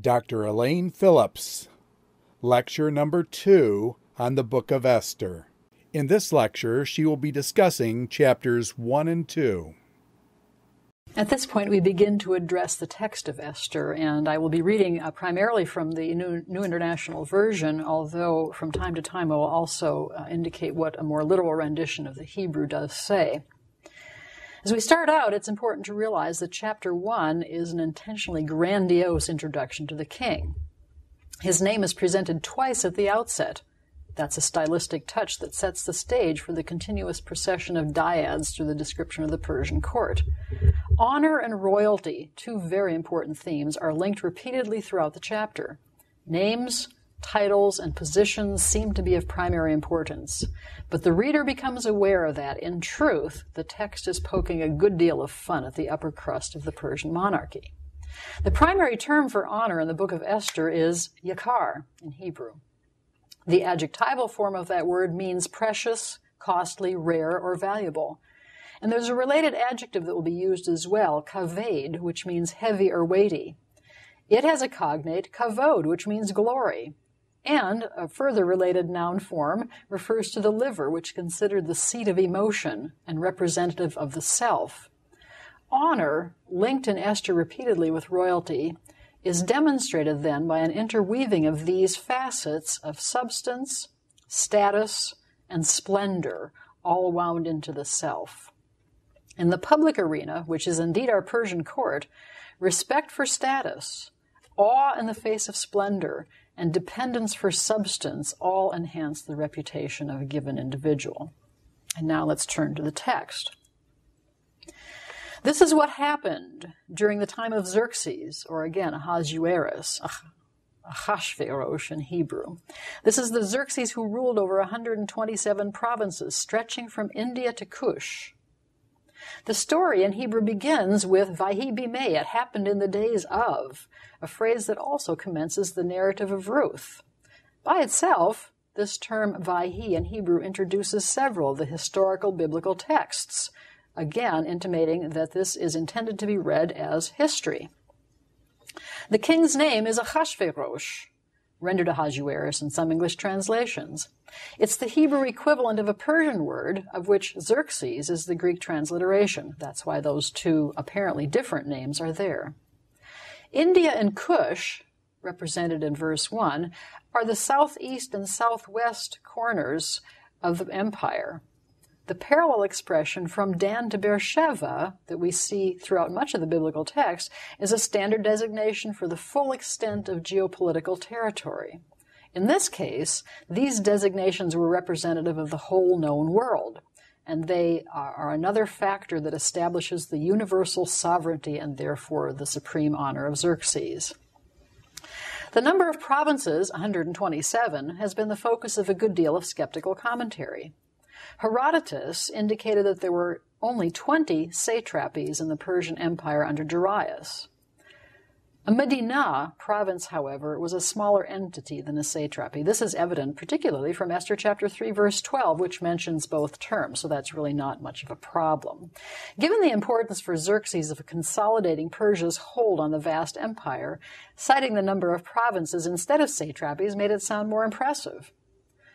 Dr. Elaine Phillips, lecture number two on the Book of Esther. In this lecture, she will be discussing chapters 1 and 2. At this point, we begin to address the text of Esther, and I will be reading uh, primarily from the New, New, International Version, although from time to time I will also uh, indicate what a more literal rendition of the Hebrew does say. As we start out, it's important to realize that chapter 1 is an intentionally grandiose introduction to the king. His name is presented twice at the outset. That's a stylistic touch that sets the stage for the continuous procession of dyads through the description of the Persian court. Honor and royalty, two very important themes, are linked repeatedly throughout the chapter. Names, titles, and positions seem to be of primary importance, but the reader becomes aware that, in truth, the text is poking a good deal of fun at the upper crust of the Persian monarchy. The primary term for honor in the book of Esther is yakar in Hebrew. The adjectival form of that word means precious, costly, rare, or valuable. And there's a related adjective that will be used as well, kaved, which means heavy or weighty. It has a cognate, kavod, which means glory. And a further related noun form refers to the liver, which is considered the seat of emotion and representative of the self. Honor, linked in Esther repeatedly with royalty, is demonstrated then by an interweaving of these facets of substance, status, and splendor, all wound into the self. In the public arena, which is indeed our Persian court, respect for status, awe in the face of splendor, and dependence for substance all enhance the reputation of a given individual. And now let's turn to the text. This is what happened during the time of Xerxes, or again Ahasuerus, Achashverosh in Hebrew. This is the Xerxes who ruled over 127 provinces, stretching from India to Cush. The story in Hebrew begins with Vahi Bimei, it happened in the days of, a phrase that also commences the narrative of Ruth. By itself, this term Vahi in Hebrew introduces several of the historical biblical texts, again intimating that this is intended to be read as history. The king's name is Achashverosh, rendered Ahasuerus in some English translations. It's the Hebrew equivalent of a Persian word, of which Xerxes is the Greek transliteration. That's why those two apparently different names are there. India and Kush, represented in verse 1, are the southeast and southwest corners of the empire. The parallel expression from Dan to Beersheba that we see throughout much of the biblical text is a standard designation for the full extent of geopolitical territory. In this case, these designations were representative of the whole known world, and they are another factor that establishes the universal sovereignty and therefore the supreme honor of Xerxes. The number of provinces, 127, has been the focus of a good deal of skeptical commentary. Herodotus indicated that there were only 20 satrapies in the Persian Empire under Darius. A Medina province, however, was a smaller entity than a satrapy. This is evident particularly from Esther chapter 3 verse 12, which mentions both terms, so that's really not much of a problem. Given the importance for Xerxes of consolidating Persia's hold on the vast empire, citing the number of provinces instead of satrapies made it sound more impressive.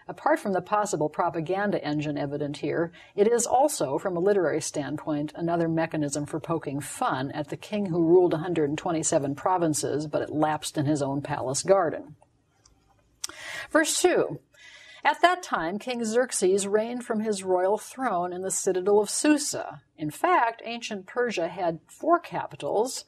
Apart from the possible propaganda engine evident here, it is also, from a literary standpoint, another mechanism for poking fun at the king who ruled 127 provinces, but it lapsed in his own palace garden. Verse 2 At that time, King Xerxes reigned from his royal throne in the citadel of Susa. In fact, ancient Persia had four capitals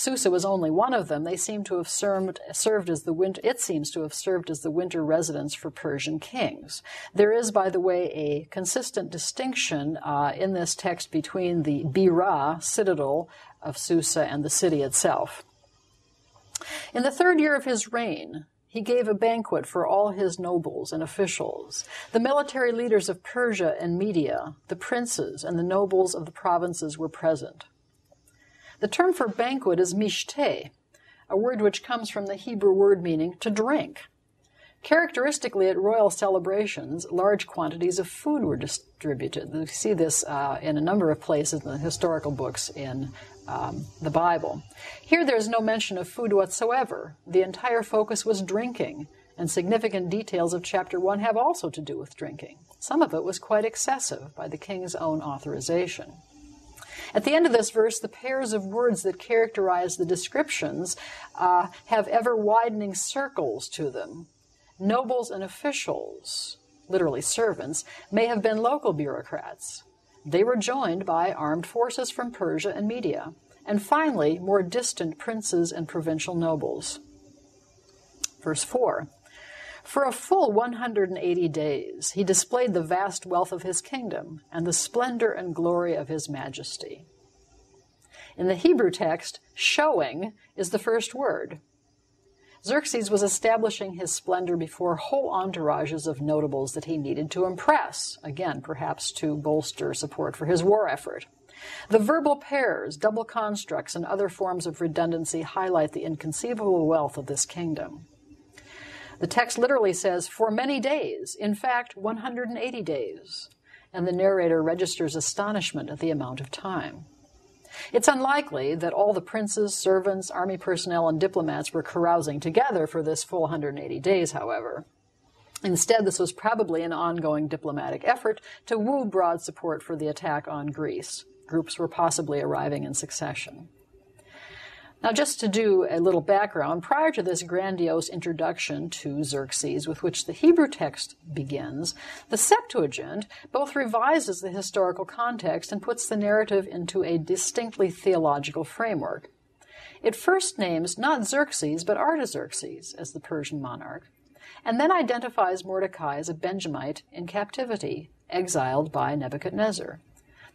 Susa was only one of them. They seem to have served, served as the winter, it seems to have served as the winter residence for Persian kings. There is, by the way, a consistent distinction uh, in this text between the Bira, citadel of Susa, and the city itself. In the third year of his reign, he gave a banquet for all his nobles and officials, the military leaders of Persia and Media, the princes and the nobles of the provinces were present. The term for banquet is mishteh, a word which comes from the Hebrew word meaning to drink. Characteristically, at royal celebrations, large quantities of food were distributed. We see this uh, in a number of places in the historical books in um, the Bible. Here, there's no mention of food whatsoever. The entire focus was drinking, and significant details of chapter 1 have also to do with drinking. Some of it was quite excessive by the king's own authorization. At the end of this verse, the pairs of words that characterize the descriptions uh, have ever widening circles to them. Nobles and officials, literally servants, may have been local bureaucrats. They were joined by armed forces from Persia and Media, and finally, more distant princes and provincial nobles. Verse 4 For a full 180 days he displayed the vast wealth of his kingdom and the splendor and glory of his majesty. In the Hebrew text, showing is the first word. Xerxes was establishing his splendor before whole entourages of notables that he needed to impress, again, perhaps to bolster support for his war effort. The verbal pairs, double constructs, and other forms of redundancy highlight the inconceivable wealth of this kingdom. The text literally says, for many days, in fact, 180 days, and the narrator registers astonishment at the amount of time. It's unlikely that all the princes, servants, army personnel, and diplomats were carousing together for this full 180 days, however. Instead, this was probably an ongoing diplomatic effort to woo broad support for the attack on Greece. Groups were possibly arriving in succession. Now, just to do a little background, prior to this grandiose introduction to Xerxes, with which the Hebrew text begins, the Septuagint both revises the historical context and puts the narrative into a distinctly theological framework. It first names not Xerxes, but Artaxerxes as the Persian monarch, and then identifies Mordecai as a Benjamite in captivity, exiled by Nebuchadnezzar.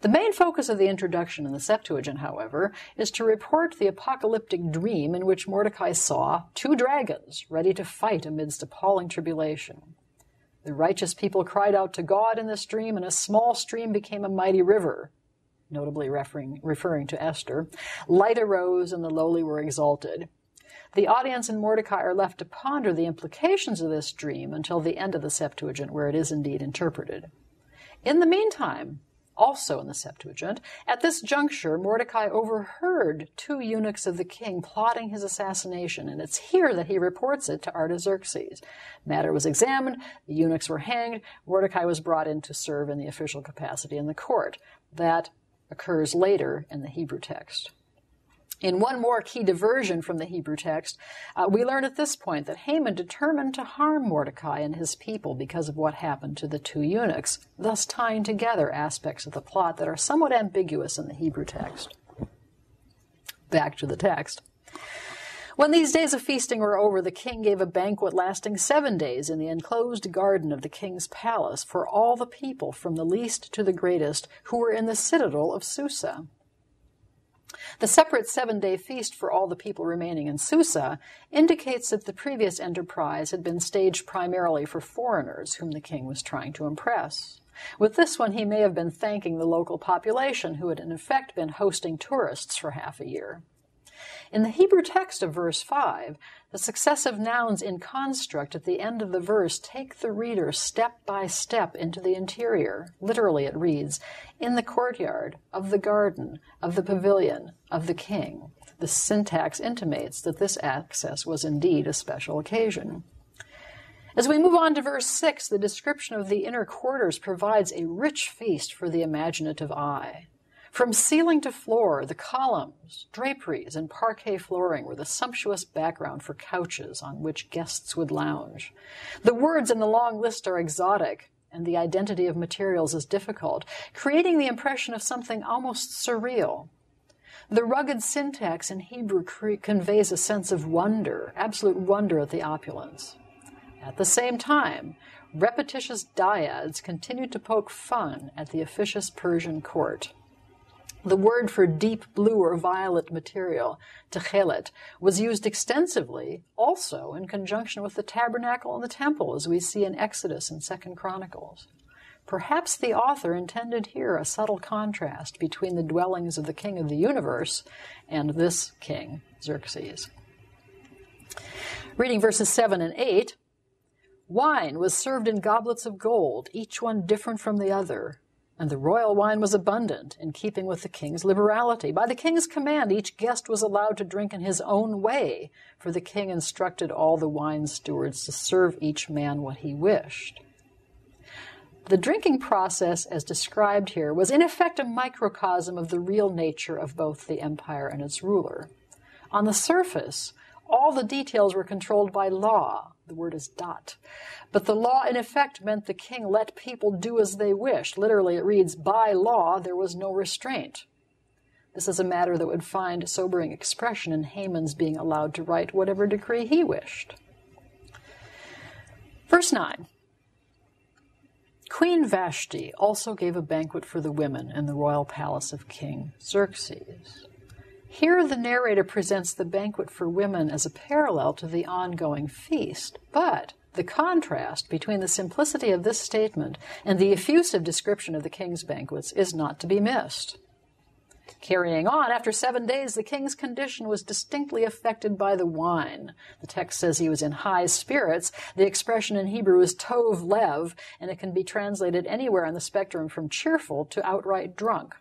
The main focus of the introduction in the Septuagint, however, is to report the apocalyptic dream in which Mordecai saw two dragons ready to fight amidst appalling tribulation. The righteous people cried out to God in this dream, and a small stream became a mighty river, notably referring, referring to Esther. Light arose, and the lowly were exalted. The audience and Mordecai are left to ponder the implications of this dream until the end of the Septuagint, where it is indeed interpreted. In the meantime, also in the Septuagint. At this juncture, Mordecai overheard two eunuchs of the king plotting his assassination, and it's here that he reports it to Artaxerxes. Matter was examined, the eunuchs were hanged, Mordecai was brought in to serve in the official capacity in the court. That occurs later in the Hebrew text. In one more key diversion from the Hebrew text, uh, we learn at this point that Haman determined to harm Mordecai and his people because of what happened to the two eunuchs, thus tying together aspects of the plot that are somewhat ambiguous in the Hebrew text. Back to the text. When these days of feasting were over, the king gave a banquet lasting seven days in the enclosed garden of the king's palace for all the people, from the least to the greatest, who were in the citadel of Susa. The separate seven day feast for all the people remaining in Susa indicates that the previous enterprise had been staged primarily for foreigners whom the king was trying to impress. With this one, he may have been thanking the local population who had in effect been hosting tourists for half a year. In the Hebrew text of verse 5, the successive nouns in construct at the end of the verse take the reader step by step into the interior. Literally, it reads, in the courtyard, of the garden, of the pavilion, of the king. The syntax intimates that this access was indeed a special occasion. As we move on to verse 6, the description of the inner quarters provides a rich feast for the imaginative eye. From ceiling to floor, the columns, draperies, and parquet flooring were the sumptuous background for couches on which guests would lounge. The words in the long list are exotic, and the identity of materials is difficult, creating the impression of something almost surreal. The rugged syntax in Hebrew conveys a sense of wonder, absolute wonder at the opulence. At the same time, repetitious dyads continued to poke fun at the officious Persian court. The word for deep blue or violet material, techelet, was used extensively also in conjunction with the tabernacle and the temple, as we see in Exodus and Second Chronicles. Perhaps the author intended here a subtle contrast between the dwellings of the king of the universe and this king, Xerxes. Reading verses 7 and 8 Wine was served in goblets of gold, each one different from the other. And the royal wine was abundant, in keeping with the king's liberality. By the king's command, each guest was allowed to drink in his own way, for the king instructed all the wine stewards to serve each man what he wished. The drinking process, as described here, was in effect a microcosm of the real nature of both the empire and its ruler. On the surface, all the details were controlled by law. The word is dat. But the law, in effect, meant the king let people do as they wished. Literally, it reads, by law, there was no restraint. This is a matter that would find sobering expression in Haman's being allowed to write whatever decree he wished. Verse 9 Queen Vashti also gave a banquet for the women in the royal palace of King Xerxes. Here, the narrator presents the banquet for women as a parallel to the ongoing feast, but the contrast between the simplicity of this statement and the effusive description of the king's banquets is not to be missed. Carrying on, after seven days, the king's condition was distinctly affected by the wine. The text says he was in high spirits. The expression in Hebrew is tov lev, and it can be translated anywhere on the spectrum from cheerful to outright drunk.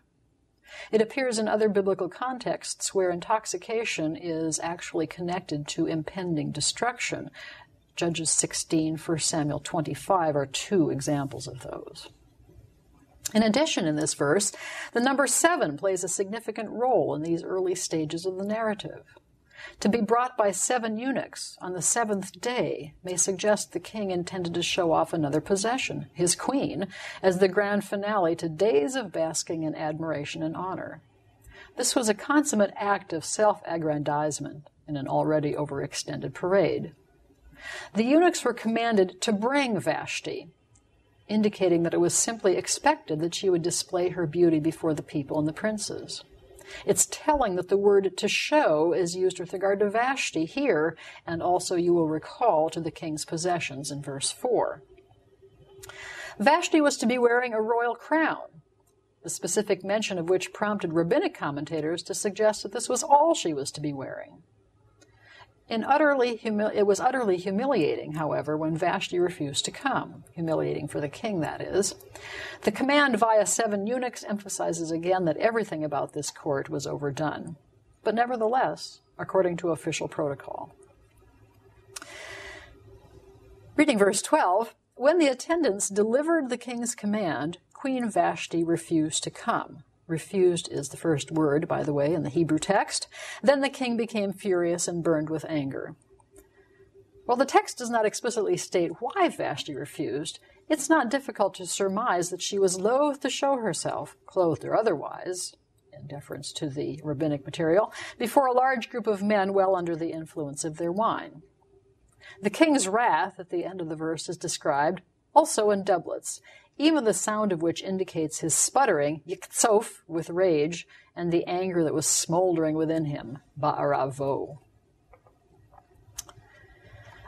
It appears in other biblical contexts where intoxication is actually connected to impending destruction. Judges 16, 1 Samuel 25 are two examples of those. In addition, in this verse, the number seven plays a significant role in these early stages of the narrative. To be brought by seven eunuchs on the seventh day may suggest the king intended to show off another possession, his queen, as the grand finale to days of basking in admiration and honor. This was a consummate act of self aggrandizement in an already overextended parade. The eunuchs were commanded to bring Vashti, indicating that it was simply expected that she would display her beauty before the people and the princes. It's telling that the word to show is used with regard to Vashti here, and also you will recall to the king's possessions in verse 4. Vashti was to be wearing a royal crown, the specific mention of which prompted rabbinic commentators to suggest that this was all she was to be wearing. Utterly humi- it was utterly humiliating, however, when Vashti refused to come. Humiliating for the king, that is. The command via seven eunuchs emphasizes again that everything about this court was overdone. But nevertheless, according to official protocol. Reading verse 12 When the attendants delivered the king's command, Queen Vashti refused to come. Refused is the first word, by the way, in the Hebrew text. Then the king became furious and burned with anger. While the text does not explicitly state why Vashti refused, it's not difficult to surmise that she was loath to show herself, clothed or otherwise, in deference to the rabbinic material, before a large group of men well under the influence of their wine. The king's wrath at the end of the verse is described also in doublets, even the sound of which indicates his sputtering, yiktsof, with rage, and the anger that was smoldering within him, ba'aravo.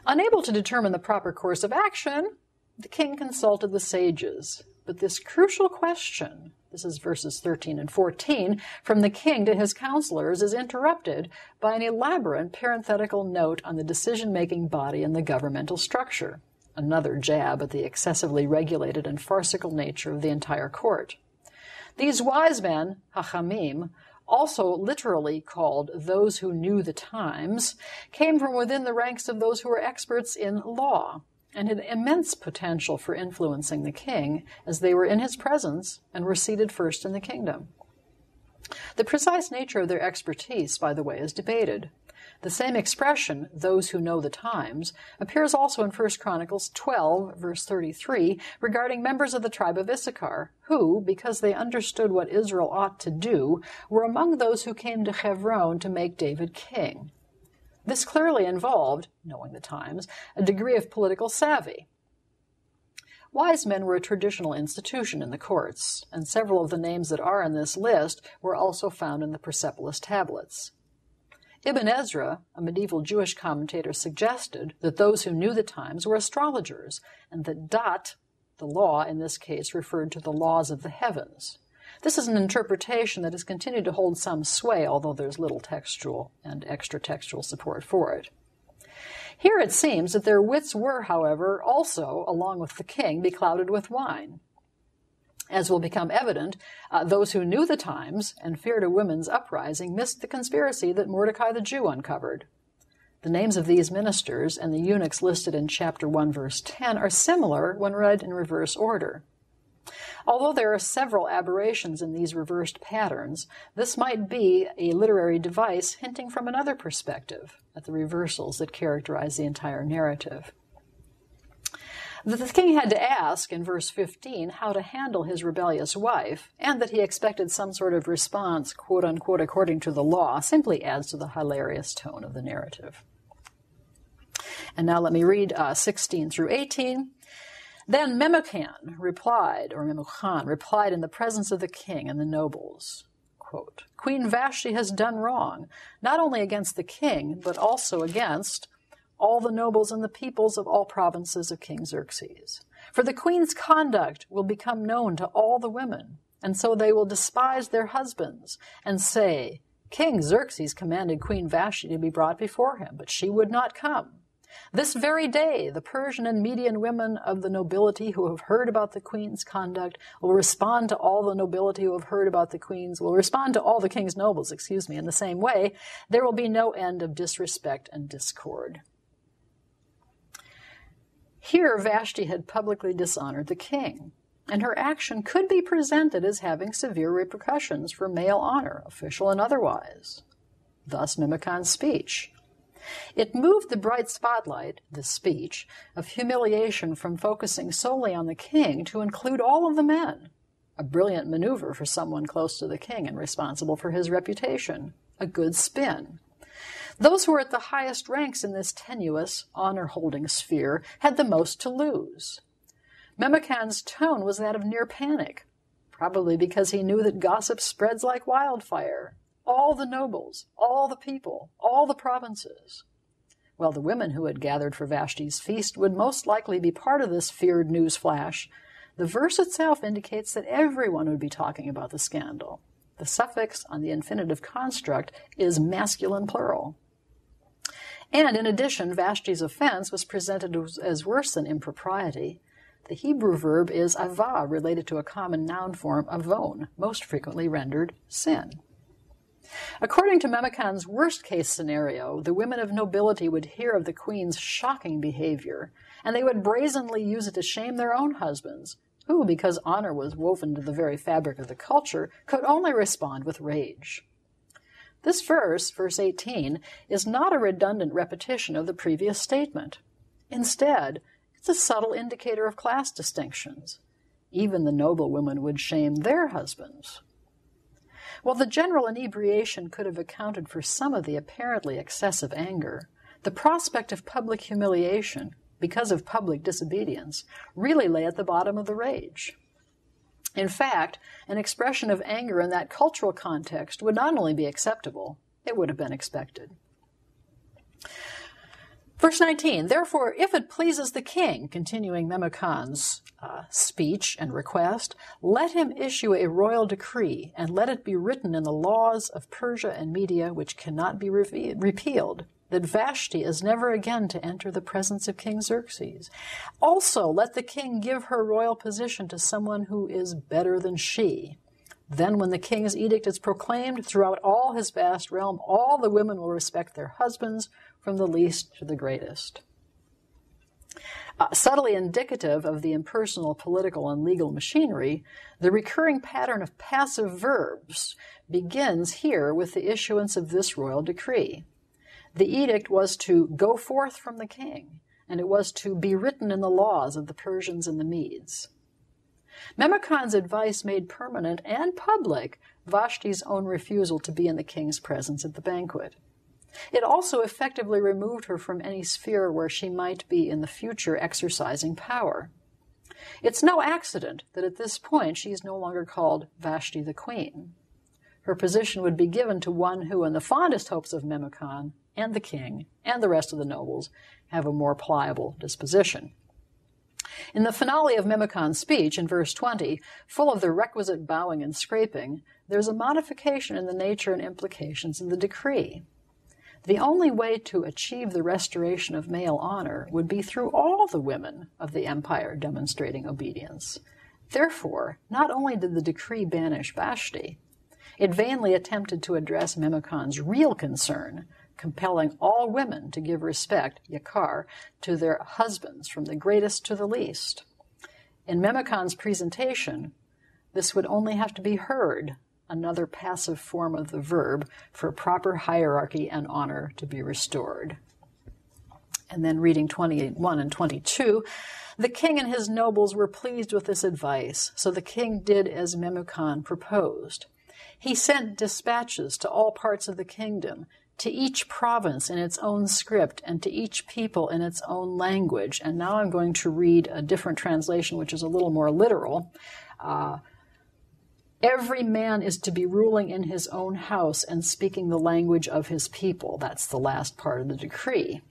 Unable to determine the proper course of action, the king consulted the sages. But this crucial question, this is verses 13 and 14, from the king to his counselors is interrupted by an elaborate parenthetical note on the decision making body and the governmental structure another jab at the excessively regulated and farcical nature of the entire court. These wise men, Hachamim, also literally called those who knew the times, came from within the ranks of those who were experts in law and had immense potential for influencing the king as they were in his presence and were seated first in the kingdom. The precise nature of their expertise, by the way, is debated. The same expression, those who know the times, appears also in 1 Chronicles 12, verse 33, regarding members of the tribe of Issachar, who, because they understood what Israel ought to do, were among those who came to Hebron to make David king. This clearly involved, knowing the times, a degree of political savvy. Wise men were a traditional institution in the courts, and several of the names that are in this list were also found in the Persepolis tablets. Ibn Ezra, a medieval Jewish commentator, suggested that those who knew the times were astrologers, and that dat, the law in this case, referred to the laws of the heavens. This is an interpretation that has continued to hold some sway, although there's little textual and extra textual support for it. Here it seems that their wits were, however, also, along with the king, beclouded with wine. As will become evident, uh, those who knew the times and feared a women's uprising missed the conspiracy that Mordecai the Jew uncovered. The names of these ministers and the eunuchs listed in chapter 1, verse 10 are similar when read in reverse order. Although there are several aberrations in these reversed patterns, this might be a literary device hinting from another perspective at the reversals that characterize the entire narrative. That the king had to ask in verse 15 how to handle his rebellious wife, and that he expected some sort of response, quote unquote, according to the law, simply adds to the hilarious tone of the narrative. And now let me read uh, 16 through 18. Then Memucan replied, or Memucan replied in the presence of the king and the nobles. Quote, Queen Vashti has done wrong, not only against the king, but also against all the nobles and the peoples of all provinces of King Xerxes. For the queen's conduct will become known to all the women, and so they will despise their husbands and say, King Xerxes commanded Queen Vashti to be brought before him, but she would not come. This very day, the Persian and Median women of the nobility who have heard about the queen's conduct will respond to all the nobility who have heard about the queen's, will respond to all the king's nobles, excuse me, in the same way. There will be no end of disrespect and discord. Here, Vashti had publicly dishonored the king, and her action could be presented as having severe repercussions for male honor, official and otherwise. Thus Memucan's speech. It moved the bright spotlight, this speech, of humiliation from focusing solely on the king to include all of the men. A brilliant maneuver for someone close to the king and responsible for his reputation. A good spin. Those who were at the highest ranks in this tenuous, honor holding sphere had the most to lose. Memucan's tone was that of near panic, probably because he knew that gossip spreads like wildfire, all the nobles, all the people, all the provinces. Well, the women who had gathered for Vashti's feast would most likely be part of this feared news flash. The verse itself indicates that everyone would be talking about the scandal. The suffix on the infinitive construct is masculine plural. And in addition, Vashti's offense was presented as worse than impropriety. The Hebrew verb is avah, related to a common noun form, avon, most frequently rendered sin. According to Memucan's worst case scenario, the women of nobility would hear of the queen's shocking behavior, and they would brazenly use it to shame their own husbands, who, because honor was woven into the very fabric of the culture, could only respond with rage. This verse, verse 18, is not a redundant repetition of the previous statement. Instead, it's a subtle indicator of class distinctions. Even the noble women would shame their husbands. While the general inebriation could have accounted for some of the apparently excessive anger, the prospect of public humiliation, because of public disobedience, really lay at the bottom of the rage. In fact, an expression of anger in that cultural context would not only be acceptable, it would have been expected. Verse 19, therefore, if it pleases the king, continuing Memucan's uh, speech and request, let him issue a royal decree, and let it be written in the laws of Persia and Media, which cannot be re- repealed, that Vashti is never again to enter the presence of King Xerxes. Also, let the king give her royal position to someone who is better than she. Then, when the king's edict is proclaimed throughout all his vast realm, all the women will respect their husbands, from the least to the greatest. Uh, subtly indicative of the impersonal political and legal machinery, the recurring pattern of passive verbs begins here with the issuance of this royal decree. The edict was to go forth from the king, and it was to be written in the laws of the Persians and the Medes. Memucan's advice made permanent and public Vashti's own refusal to be in the king's presence at the banquet. It also effectively removed her from any sphere where she might be in the future exercising power. It's no accident that at this point she is no longer called Vashti the Queen. Her position would be given to one who, in the fondest hopes of Memucan and the king and the rest of the nobles, have a more pliable disposition. In the finale of Memucan's speech, in verse 20, full of the requisite bowing and scraping, there's a modification in the nature and implications of the decree. The only way to achieve the restoration of male honor would be through all the women of the empire demonstrating obedience. Therefore, not only did the decree banish Vashti, it vainly attempted to address Memucan's real concern, compelling all women to give respect, yakar, to their husbands from the greatest to the least. In Memucan's presentation, this would only have to be heard another passive form of the verb for proper hierarchy and honor to be restored. And then reading 21 and 22, the king and his nobles were pleased with this advice, so the king did as Memucan proposed. He sent dispatches to all parts of the kingdom, to each province in its own script, and to each people in its own language. And now I'm going to read a different translation, which is a little more literal. Uh, Every man is to be ruling in his own house and speaking the language of his people. That's the last part of the decree.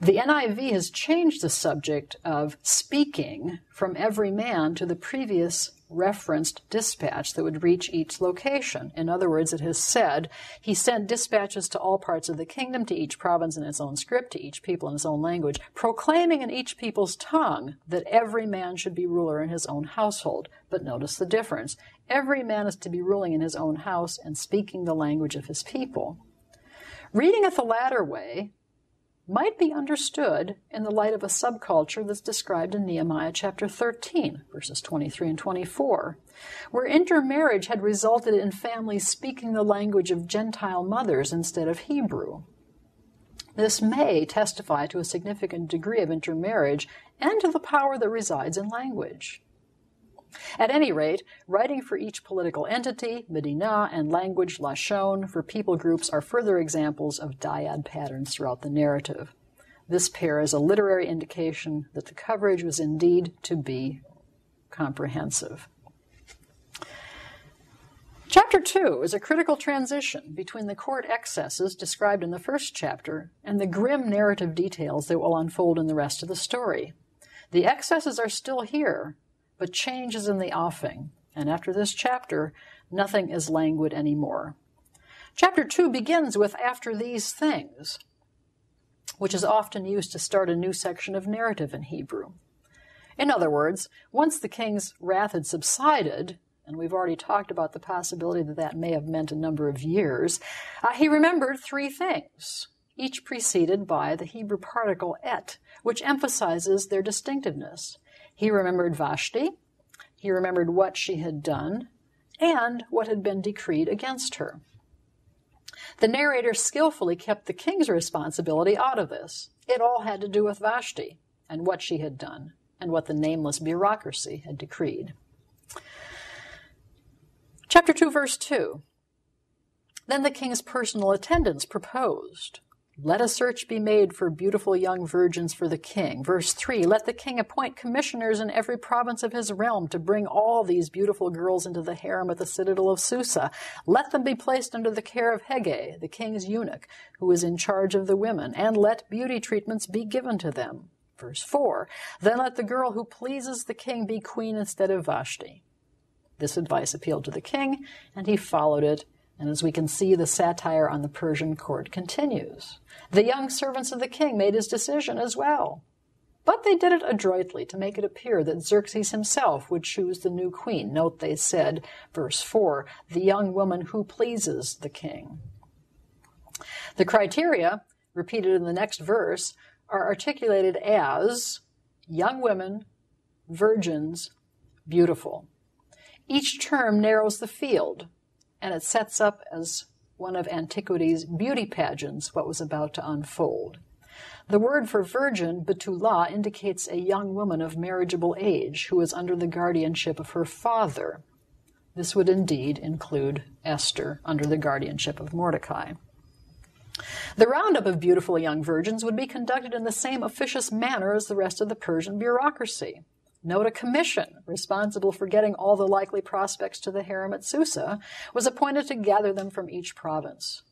The NIV has changed the subject of speaking from every man to the previous referenced dispatch that would reach each location. In other words, it has said, He sent dispatches to all parts of the kingdom, to each province in its own script, to each people in its own language, proclaiming in each people's tongue that every man should be ruler in his own household. But notice the difference. Every man is to be ruling in his own house and speaking the language of his people. Reading it the latter way, might be understood in the light of a subculture that's described in Nehemiah chapter 13, verses 23 and 24, where intermarriage had resulted in families speaking the language of Gentile mothers instead of Hebrew. This may testify to a significant degree of intermarriage and to the power that resides in language. At any rate, writing for each political entity, Medina, and language Lashon for people groups are further examples of dyad patterns throughout the narrative. This pair is a literary indication that the coverage was indeed to be comprehensive. Chapter 2 is a critical transition between the court excesses described in the first chapter and the grim narrative details that will unfold in the rest of the story. The excesses are still here, but change is in the offing, and after this chapter, nothing is languid anymore. Chapter 2 begins with after these things, which is often used to start a new section of narrative in Hebrew. In other words, once the king's wrath had subsided, and we've already talked about the possibility that that may have meant a number of years, uh, he remembered three things, each preceded by the Hebrew particle et, which emphasizes their distinctiveness. He remembered Vashti, he remembered what she had done, and what had been decreed against her. The narrator skillfully kept the king's responsibility out of this. It all had to do with Vashti and what she had done and what the nameless bureaucracy had decreed. Chapter 2, verse 2. Then the king's personal attendants proposed let a search be made for beautiful young virgins for the king. Verse 3 Let the king appoint commissioners in every province of his realm to bring all these beautiful girls into the harem at the citadel of Susa. Let them be placed under the care of Hegai, the king's eunuch, who is in charge of the women, and let beauty treatments be given to them. Verse 4 Then let the girl who pleases the king be queen instead of Vashti. This advice appealed to the king, and he followed it and as we can see, the satire on the Persian court continues. The young servants of the king made his decision as well. But they did it adroitly to make it appear that Xerxes himself would choose the new queen. Note they said, verse 4, the young woman who pleases the king. The criteria, repeated in the next verse, are articulated as young women, virgins, beautiful. Each term narrows the field and it sets up as one of antiquity's beauty pageants what was about to unfold. The word for virgin, betula, indicates a young woman of marriageable age who is under the guardianship of her father. This would indeed include Esther under the guardianship of Mordecai. The roundup of beautiful young virgins would be conducted in the same officious manner as the rest of the Persian bureaucracy. Note a commission responsible for getting all the likely prospects to the harem at Susa was appointed to gather them from each province.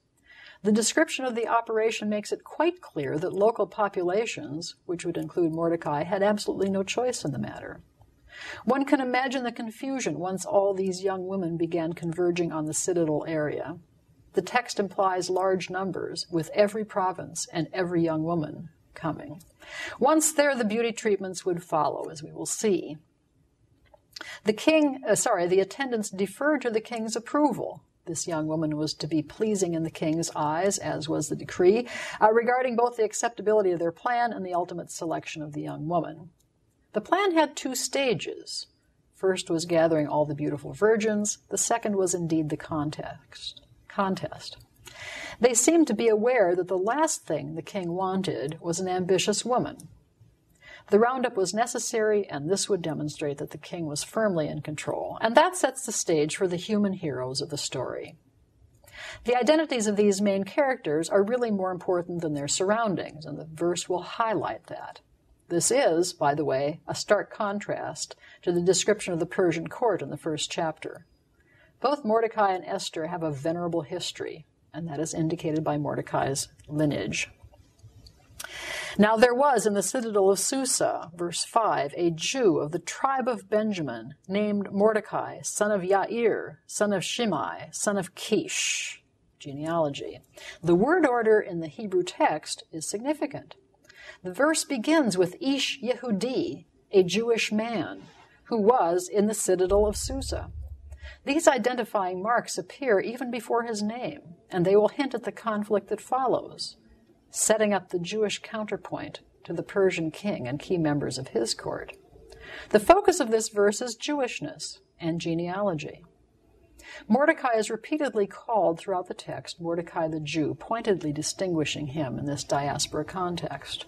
The description of the operation makes it quite clear that local populations, which would include Mordecai, had absolutely no choice in the matter. One can imagine the confusion once all these young women began converging on the citadel area. The text implies large numbers, with every province and every young woman coming. Once there, the beauty treatments would follow, as we will see. The king, uh, sorry, the attendants deferred to the king's approval. This young woman was to be pleasing in the king's eyes, as was the decree, uh, regarding both the acceptability of their plan and the ultimate selection of the young woman. The plan had two stages. First was gathering all the beautiful virgins, the second was indeed the contest. contest. They seemed to be aware that the last thing the king wanted was an ambitious woman. The roundup was necessary, and this would demonstrate that the king was firmly in control. And that sets the stage for the human heroes of the story. The identities of these main characters are really more important than their surroundings, and the verse will highlight that. This is, by the way, a stark contrast to the description of the Persian court in the first chapter. Both Mordecai and Esther have a venerable history, and that is indicated by Mordecai's lineage. Now there was in the citadel of Susa, verse 5, a Jew of the tribe of Benjamin named Mordecai, son of Yair, son of Shimei, son of Kish. Genealogy. The word order in the Hebrew text is significant. The verse begins with Ish Yehudi, a Jewish man, who was in the citadel of Susa. These identifying marks appear even before his name, and they will hint at the conflict that follows, setting up the Jewish counterpoint to the Persian king and key members of his court. The focus of this verse is Jewishness and genealogy. Mordecai is repeatedly called throughout the text Mordecai the Jew, pointedly distinguishing him in this diaspora context.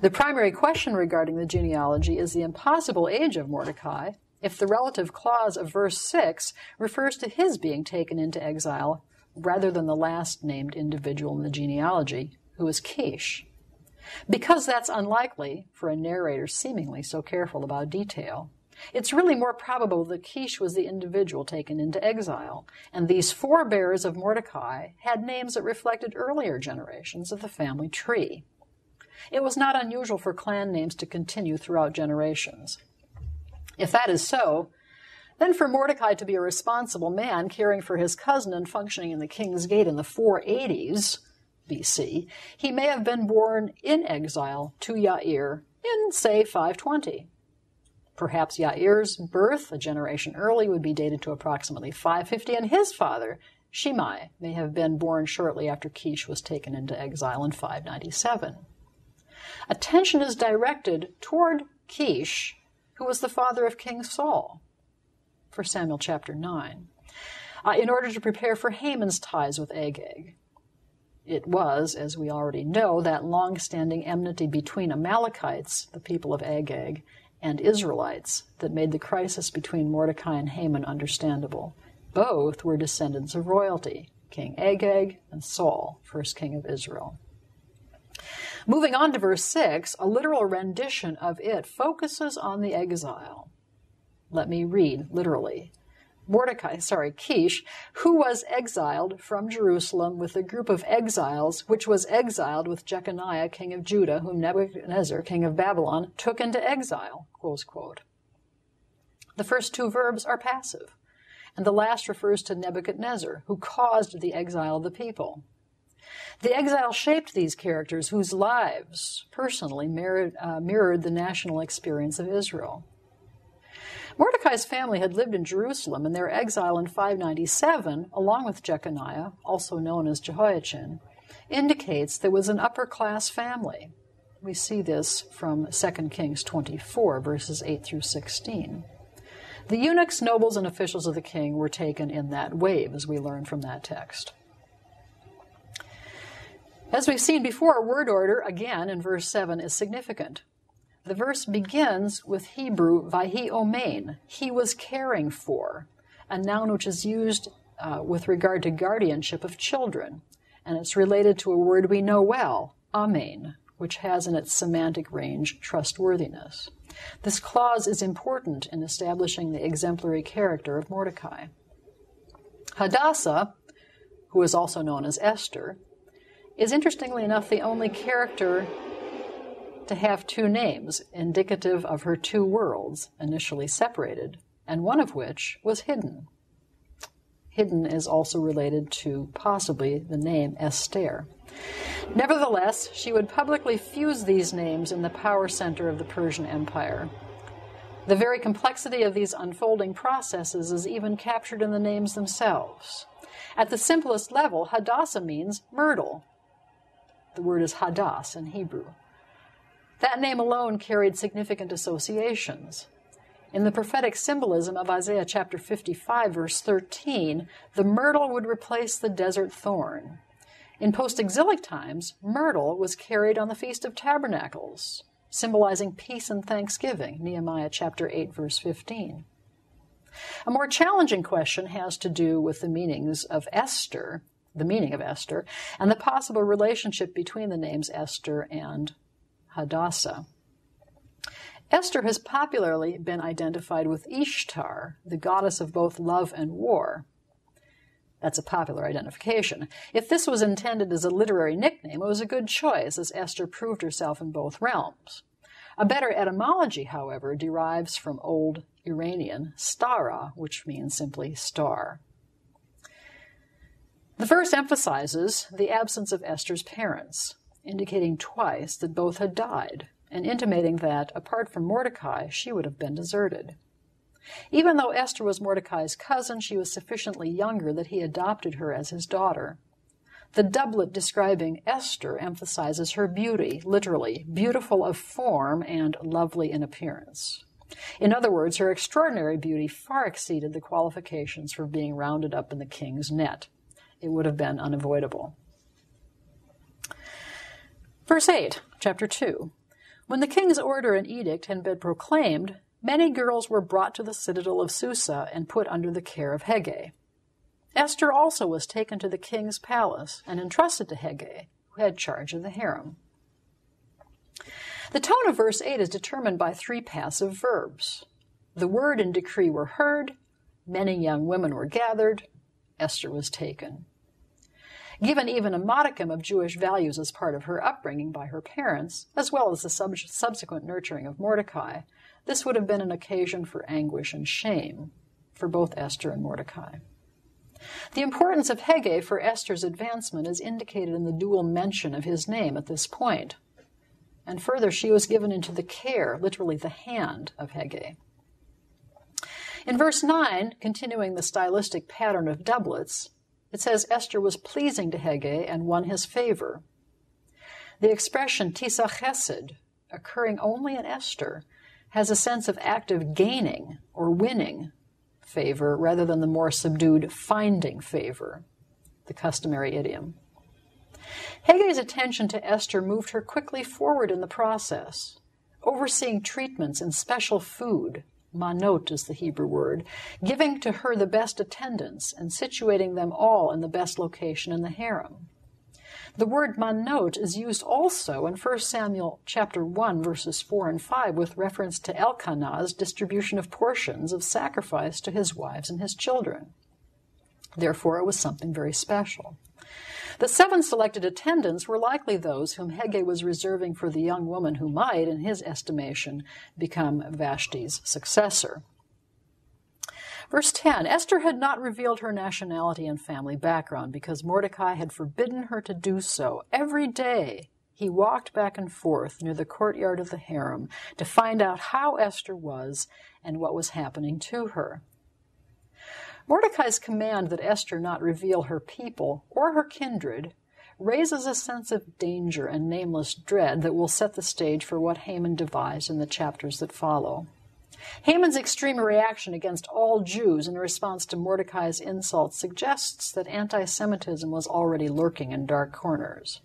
The primary question regarding the genealogy is the impossible age of Mordecai if the relative clause of verse 6 refers to his being taken into exile rather than the last named individual in the genealogy, who is Kish. Because that's unlikely for a narrator seemingly so careful about detail, it's really more probable that Kish was the individual taken into exile, and these forebears of Mordecai had names that reflected earlier generations of the family tree. It was not unusual for clan names to continue throughout generations. If that is so, then for Mordecai to be a responsible man caring for his cousin and functioning in the king's gate in the 480s BC, he may have been born in exile to Yair in, say, 520. Perhaps Yair's birth, a generation early, would be dated to approximately 550, and his father, Shimei, may have been born shortly after Kish was taken into exile in 597. Attention is directed toward Kish who was the father of King Saul, for Samuel chapter 9, uh, in order to prepare for Haman's ties with Agag. It was, as we already know, that long standing enmity between Amalekites, the people of Agag, and Israelites that made the crisis between Mordecai and Haman understandable. Both were descendants of royalty King Agag and Saul, first king of Israel. Moving on to verse 6, a literal rendition of it focuses on the exile. Let me read literally. Mordecai, sorry, Kish, who was exiled from Jerusalem with a group of exiles, which was exiled with Jeconiah, king of Judah, whom Nebuchadnezzar, king of Babylon, took into exile. The first two verbs are passive, and the last refers to Nebuchadnezzar, who caused the exile of the people. The exile shaped these characters whose lives personally mirrored, uh, mirrored the national experience of Israel. Mordecai's family had lived in Jerusalem, and their exile in 597, along with Jeconiah, also known as Jehoiachin, indicates there was an upper class family. We see this from 2 Kings 24, verses 8 through 16. The eunuchs, nobles, and officials of the king were taken in that wave, as we learn from that text. As we've seen before, word order, again in verse 7, is significant. The verse begins with Hebrew vahi omein, he was caring for, a noun which is used uh, with regard to guardianship of children, and it's related to a word we know well, amen, which has in its semantic range trustworthiness. This clause is important in establishing the exemplary character of Mordecai. Hadassah, who is also known as Esther, is interestingly enough the only character to have two names, indicative of her two worlds, initially separated, and one of which was hidden. Hidden is also related to possibly the name Esther. Nevertheless, she would publicly fuse these names in the power center of the Persian Empire. The very complexity of these unfolding processes is even captured in the names themselves. At the simplest level, Hadassah means myrtle. The word is Hadass in Hebrew. That name alone carried significant associations. In the prophetic symbolism of Isaiah chapter 55, verse 13, the myrtle would replace the desert thorn. In post exilic times, myrtle was carried on the Feast of Tabernacles, symbolizing peace and thanksgiving, Nehemiah chapter 8, verse 15. A more challenging question has to do with the meanings of Esther, the meaning of Esther, and the possible relationship between the names Esther and Hadassah. Esther has popularly been identified with Ishtar, the goddess of both love and war. That's a popular identification. If this was intended as a literary nickname, it was a good choice, as Esther proved herself in both realms. A better etymology, however, derives from Old Iranian stara, which means simply star. The verse emphasizes the absence of Esther's parents, indicating twice that both had died, and intimating that, apart from Mordecai, she would have been deserted. Even though Esther was Mordecai's cousin, she was sufficiently younger that he adopted her as his daughter. The doublet describing Esther emphasizes her beauty, literally, beautiful of form and lovely in appearance. In other words, her extraordinary beauty far exceeded the qualifications for being rounded up in the king's net. It would have been unavoidable. Verse 8, chapter 2. When the king's order and edict had been proclaimed, many girls were brought to the citadel of Susa and put under the care of Hegai. Esther also was taken to the king's palace and entrusted to Hegai, who had charge of the harem. The tone of verse 8 is determined by three passive verbs. The word and decree were heard, many young women were gathered, Esther was taken. Given even a modicum of Jewish values as part of her upbringing by her parents, as well as the sub- subsequent nurturing of Mordecai, this would have been an occasion for anguish and shame for both Esther and Mordecai. The importance of Hegai for Esther's advancement is indicated in the dual mention of his name at this point. And further, she was given into the care, literally the hand, of Hegai. In verse 9, continuing the stylistic pattern of doublets, it says Esther was pleasing to Hegai and won his favor. The expression tisa chesed, occurring only in Esther, has a sense of active gaining or winning favor rather than the more subdued finding favor, the customary idiom. Hegai's attention to Esther moved her quickly forward in the process, overseeing treatments and special food, manot is the Hebrew word, giving to her the best attendants and situating them all in the best location in the harem. The word manot is used also in 1 Samuel chapter 1 verses 4 and 5 with reference to Elkanah's distribution of portions of sacrifice to his wives and his children. Therefore it was something very special. The seven selected attendants were likely those whom Hegai was reserving for the young woman who might, in his estimation, become Vashti's successor. Verse 10 Esther had not revealed her nationality and family background because Mordecai had forbidden her to do so. Every day he walked back and forth near the courtyard of the harem to find out how Esther was and what was happening to her. Mordecai's command that Esther not reveal her people or her kindred raises a sense of danger and nameless dread that will set the stage for what Haman devised in the chapters that follow. Haman's extreme reaction against all Jews in response to Mordecai's insult suggests that anti Semitism was already lurking in dark corners.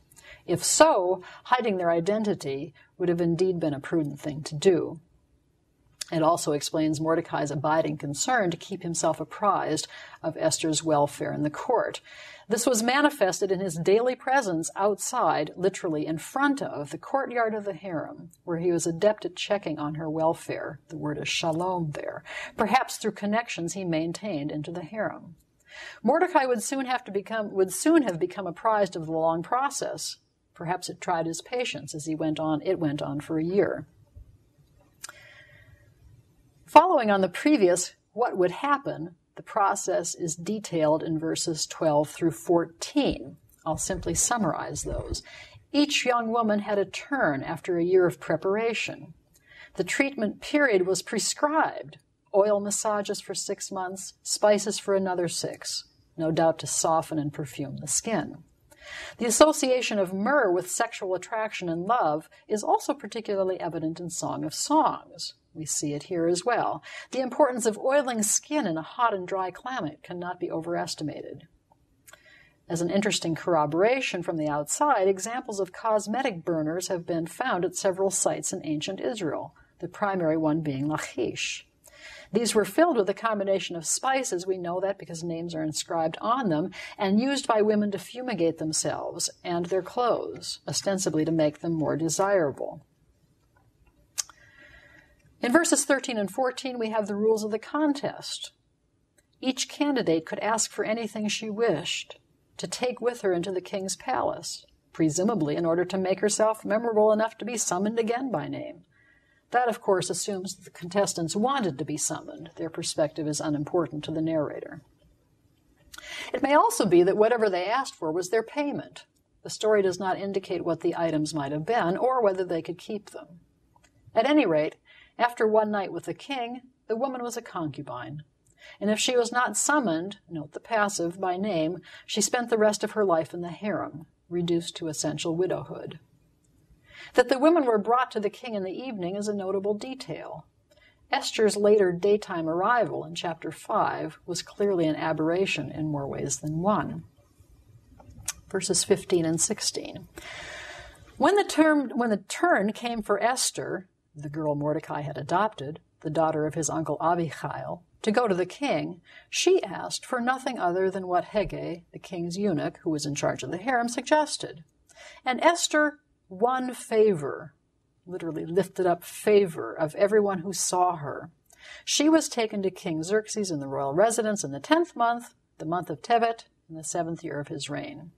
If so, hiding their identity would have indeed been a prudent thing to do. It also explains Mordecai's abiding concern to keep himself apprised of Esther's welfare in the court. This was manifested in his daily presence outside, literally in front of, the courtyard of the harem, where he was adept at checking on her welfare. The word is shalom there, perhaps through connections he maintained into the harem. Mordecai would soon have to become would soon have become apprised of the long process. Perhaps it tried his patience as he went on. It went on for a year. Following on the previous what would happen, The process is detailed in verses 12 through 14. I'll simply summarize those. Each young woman had a turn after a year of preparation. The treatment period was prescribed oil massages for six months, spices for another six, no doubt to soften and perfume the skin. The association of myrrh with sexual attraction and love is also particularly evident in Song of Songs. We see it here as well. The importance of oiling skin in a hot and dry climate cannot be overestimated. As an interesting corroboration from the outside, examples of cosmetic burners have been found at several sites in ancient Israel, the primary one being Lachish. These were filled with a combination of spices, we know that because names are inscribed on them, and used by women to fumigate themselves and their clothes, ostensibly to make them more desirable. In verses 13 and 14, we have the rules of the contest. Each candidate could ask for anything she wished to take with her into the king's palace, presumably in order to make herself memorable enough to be summoned again by name. That, of course, assumes that the contestants wanted to be summoned. Their perspective is unimportant to the narrator. It may also be that whatever they asked for was their payment. The story does not indicate what the items might have been or whether they could keep them. At any rate, after one night with the king, the woman was a concubine. And if she was not summoned, note the passive, by name, she spent the rest of her life in the harem, reduced to essential widowhood. That the women were brought to the king in the evening is a notable detail. Esther's later daytime arrival in chapter 5 was clearly an aberration in more ways than one. Verses 15 and 16. When the, term, when the turn came for Esther, the girl Mordecai had adopted, the daughter of his uncle Abihail, to go to the king, she asked for nothing other than what Hegai, the king's eunuch who was in charge of the harem, suggested. And Esther won favor, literally lifted up favor of everyone who saw her. She was taken to King Xerxes in the royal residence in the tenth month, the month of Tevet, in the seventh year of his reign.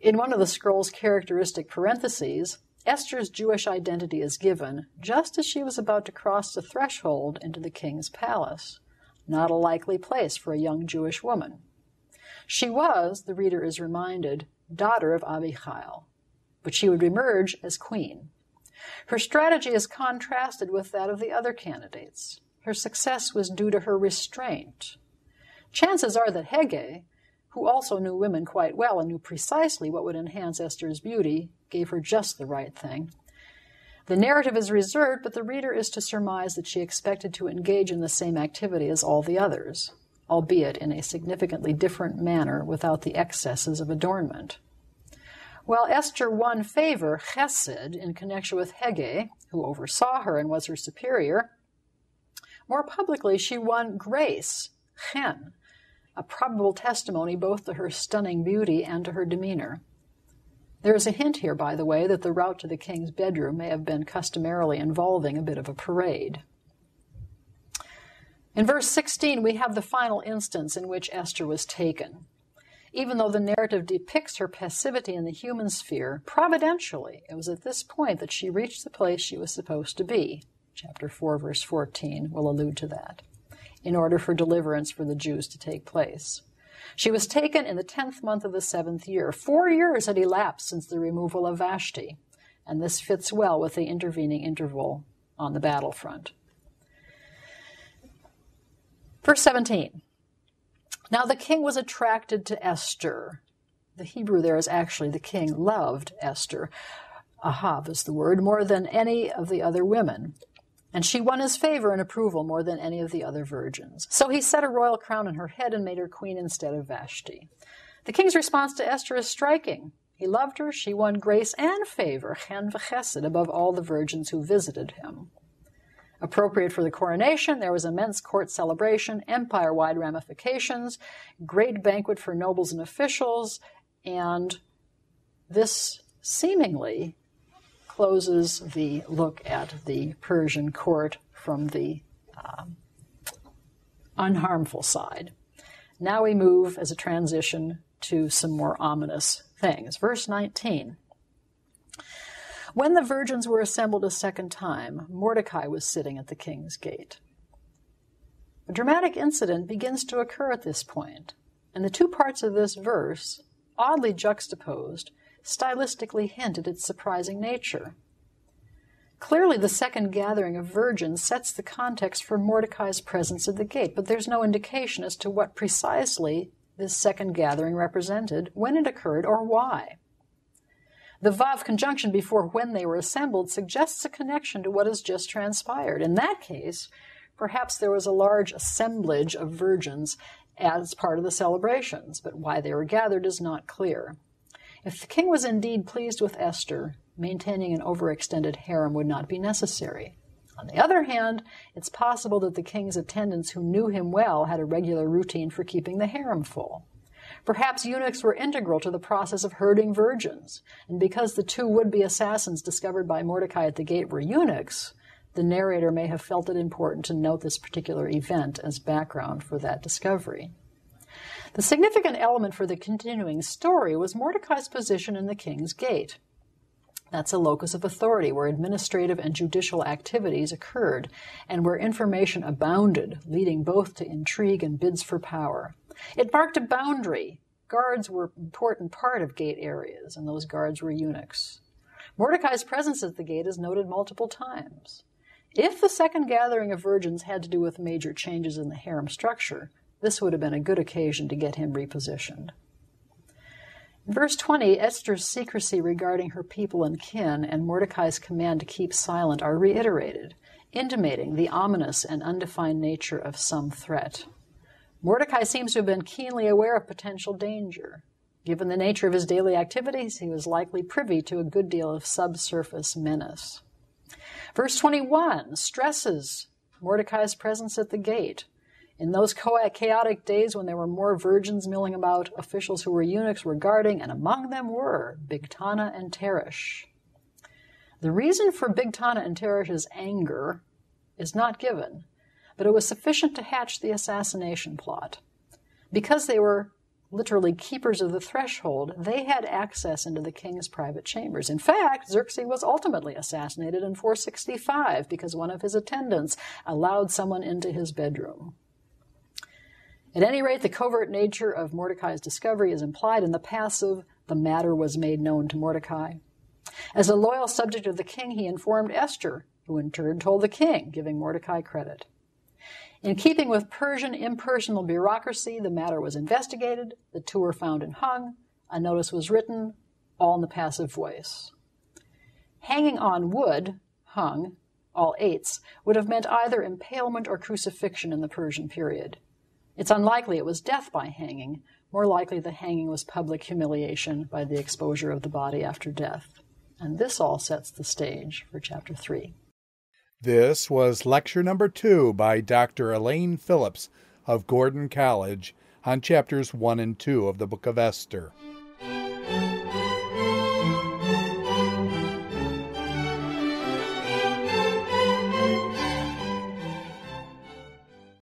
In one of the scroll's characteristic parentheses, Esther's Jewish identity is given just as she was about to cross the threshold into the king's palace. Not a likely place for a young Jewish woman. She was, the reader is reminded, daughter of Abihail, but she would emerge as queen. Her strategy is contrasted with that of the other candidates. Her success was due to her restraint. Chances are that Hegai, who also knew women quite well and knew precisely what would enhance Esther's beauty, gave her just the right thing. The narrative is reserved, but the reader is to surmise that she expected to engage in the same activity as all the others albeit in a significantly different manner without the excesses of adornment. While Esther won favor, chesed, in connection with Hegai, who oversaw her and was her superior, more publicly she won grace, chen, a probable testimony both to her stunning beauty and to her demeanor. There is a hint here, by the way, that the route to the king's bedroom may have been customarily involving a bit of a parade. In verse 16, we have the final instance in which Esther was taken. Even though the narrative depicts her passivity in the human sphere, providentially, it was at this point that she reached the place she was supposed to be. Chapter 4, verse 14 will allude to that, in order for deliverance for the Jews to take place. She was taken in the tenth month of the seventh year. Four years had elapsed since the removal of Vashti, and this fits well with the intervening interval on the battlefront. Verse 17. Now the king was attracted to Esther. The Hebrew there is actually the king loved Esther. Ahav is the word, more than any of the other women. And she won his favor and approval more than any of the other virgins. So he set a royal crown on her head and made her queen instead of Vashti. The king's response to Esther is striking. He loved her, she won grace and favor, v'chesed, above all the virgins who visited him. Appropriate for the coronation, there was immense court celebration, empire wide ramifications, great banquet for nobles and officials, and this seemingly closes the look at the Persian court from the um, unharmful side. Now we move as a transition to some more ominous things. Verse 19. When the virgins were assembled a second time, Mordecai was sitting at the king's gate. A dramatic incident begins to occur at this point, and the two parts of this verse, oddly juxtaposed, stylistically hint at its surprising nature. Clearly, the second gathering of virgins sets the context for Mordecai's presence at the gate, but there's no indication as to what precisely this second gathering represented, when it occurred, or why. The Vav conjunction before when they were assembled suggests a connection to what has just transpired. In that case, perhaps there was a large assemblage of virgins as part of the celebrations, but why they were gathered is not clear. If the king was indeed pleased with Esther, maintaining an overextended harem would not be necessary. On the other hand, it's possible that the king's attendants who knew him well had a regular routine for keeping the harem full. Perhaps eunuchs were integral to the process of herding virgins, and because the two would be assassins discovered by Mordecai at the gate were eunuchs, the narrator may have felt it important to note this particular event as background for that discovery. The significant element for the continuing story was Mordecai's position in the king's gate. That's a locus of authority where administrative and judicial activities occurred and where information abounded, leading both to intrigue and bids for power. It marked a boundary. Guards were an important part of gate areas, and those guards were eunuchs. Mordecai's presence at the gate is noted multiple times. If the second gathering of virgins had to do with major changes in the harem structure, this would have been a good occasion to get him repositioned. Verse 20, Esther's secrecy regarding her people and kin and Mordecai's command to keep silent are reiterated, intimating the ominous and undefined nature of some threat. Mordecai seems to have been keenly aware of potential danger. Given the nature of his daily activities, he was likely privy to a good deal of subsurface menace. Verse 21 stresses Mordecai's presence at the gate. In those chaotic days when there were more virgins milling about, officials who were eunuchs were guarding, and among them were Bigtana and Teresh. The reason for Bigtana and Teresh's anger is not given, but it was sufficient to hatch the assassination plot. Because they were literally keepers of the threshold, they had access into the king's private chambers. In fact, Xerxes was ultimately assassinated in 465 because one of his attendants allowed someone into his bedroom. At any rate, the covert nature of Mordecai's discovery is implied in the passive, the matter was made known to Mordecai. As a loyal subject of the king, he informed Esther, who in turn told the king, giving Mordecai credit. In keeping with Persian impersonal bureaucracy, the matter was investigated, the two were found and hung, a notice was written, all in the passive voice. Hanging on wood, hung, all eights, would have meant either impalement or crucifixion in the Persian period. It's unlikely it was death by hanging. More likely the hanging was public humiliation by the exposure of the body after death. And this all sets the stage for chapter 3. This was lecture number two by Dr. Elaine Phillips of Gordon College on chapters 1 and 2 of the Book of Esther.